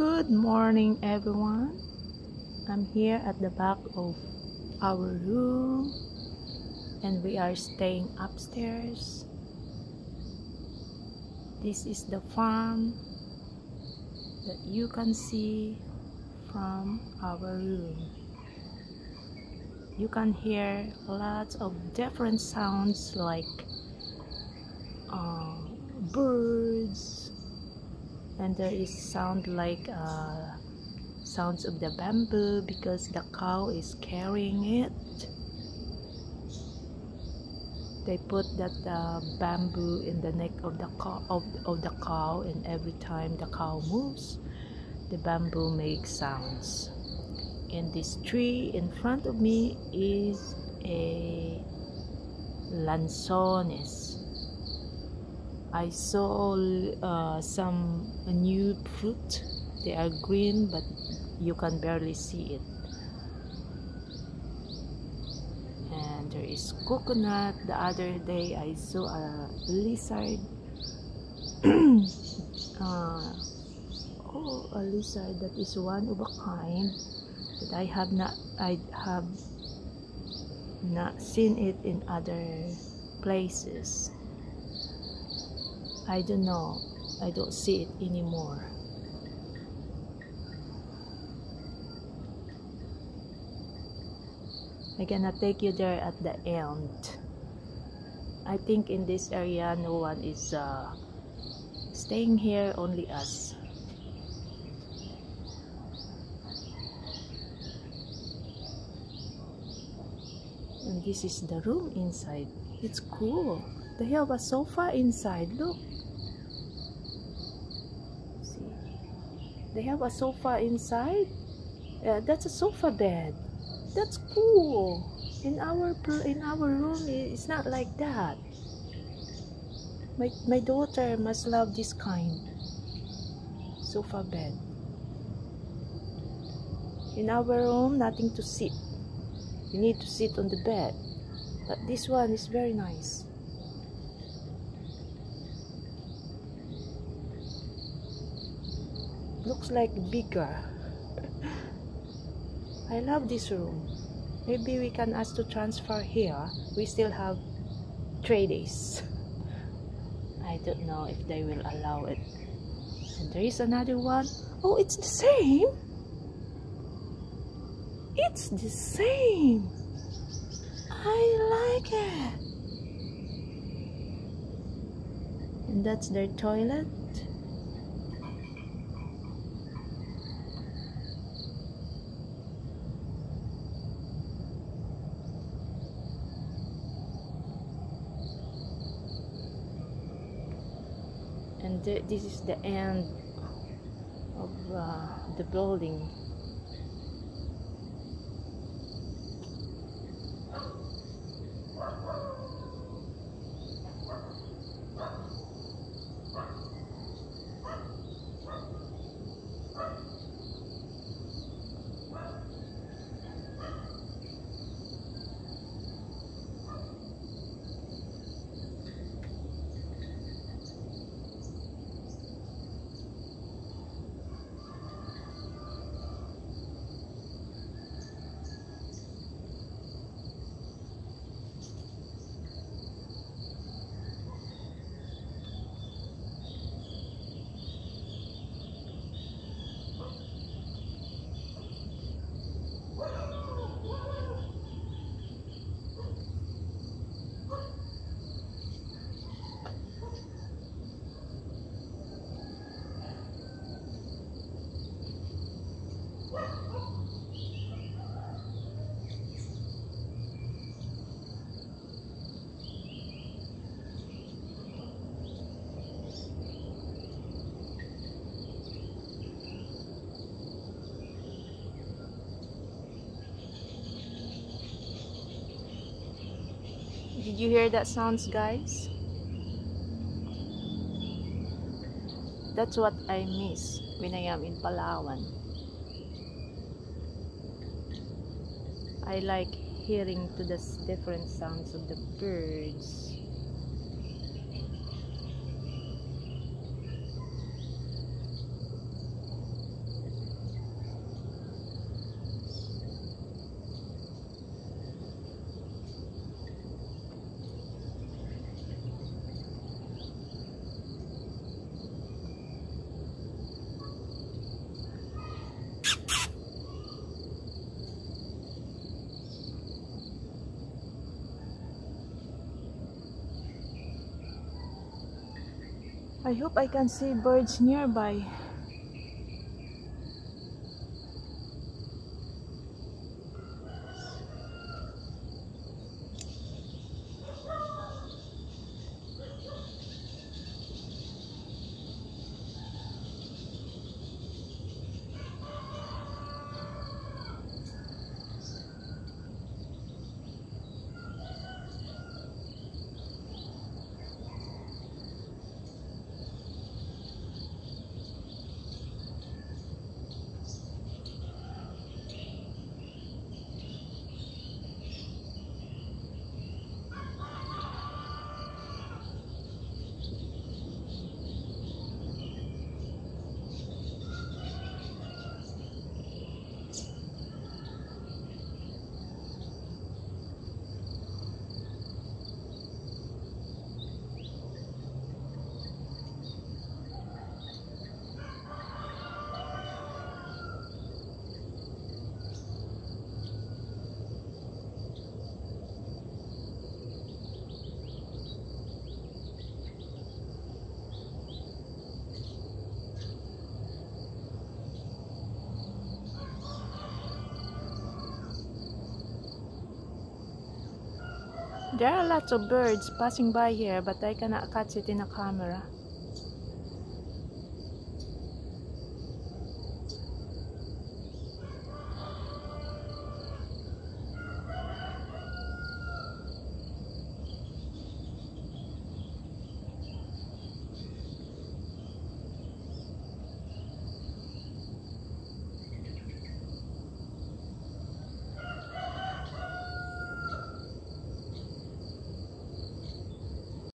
Good morning, everyone. I'm here at the back of our room, and we are staying upstairs. This is the farm that you can see from our room. You can hear lots of different sounds like uh, birds, and there is sound like uh, sounds of the bamboo because the cow is carrying it. They put that uh, bamboo in the neck of the cow of, of the cow and every time the cow moves the bamboo makes sounds. And this tree in front of me is a lanzones I saw uh, some new fruit. They are green but you can barely see it. And there is coconut. The other day I saw a lizard. Uh, oh a lizard that is one of a kind that I have not I have not seen it in other places I don't know I don't see it anymore. I'm gonna take you there at the end. I think in this area no one is uh, staying here only us. And this is the room inside. It's cool they have a sofa inside. Look. See. They have a sofa inside. Uh, that's a sofa bed. That's cool. In our in our room it's not like that. My, my daughter must love this kind sofa bed. In our room nothing to sit. You need to sit on the bed. But this one is very nice looks like bigger I love this room. Maybe we can ask to transfer here. We still have three days. I don't know if they will allow it. And there is another one. Oh, it's the same. It's the same. I like it. And that's their toilet. This is the end of uh, the building Did you hear that sounds guys? That's what I miss when I am in Palawan. I like hearing to the different sounds of the birds. I hope I can see birds nearby. There are lots of birds passing by here, but I cannot catch it in a camera.